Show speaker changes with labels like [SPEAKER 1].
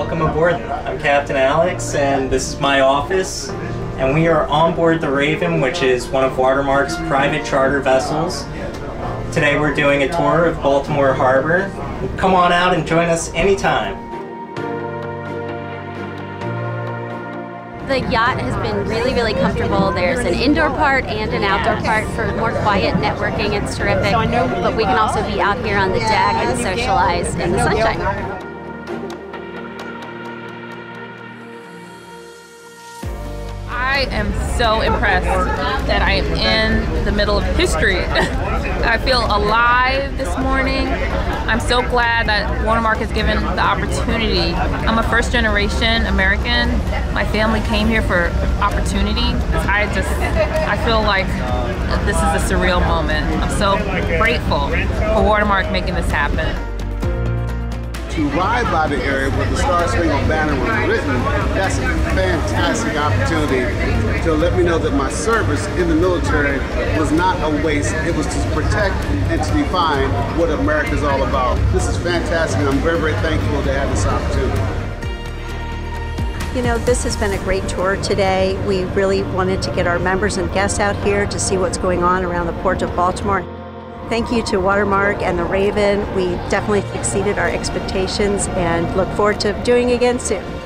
[SPEAKER 1] Welcome aboard. I'm Captain Alex, and this is my office. And we are on board the Raven, which is one of Watermark's private charter vessels. Today we're doing a tour of Baltimore Harbor. Come on out and join us anytime.
[SPEAKER 2] The yacht has been really, really comfortable. There's an indoor part and an outdoor part for more quiet networking. It's terrific. But we can also be out here on the deck and socialize in the sunshine.
[SPEAKER 3] I am so impressed that I am in the middle of history. I feel alive this morning. I'm so glad that Watermark has given the opportunity. I'm a first generation American. My family came here for opportunity. I just, I feel like this is a surreal moment. I'm so grateful for Watermark making this happen
[SPEAKER 4] to ride by the area where the Star Spangled Banner was written, that's a fantastic opportunity to let me know that my service in the military was not a waste. It was to protect and to define what America is all about. This is fantastic, and I'm very, very thankful to have this opportunity.
[SPEAKER 5] You know, this has been a great tour today. We really wanted to get our members and guests out here to see what's going on around the Port of Baltimore. Thank you to Watermark and the Raven. We definitely exceeded our expectations and look forward to doing again soon.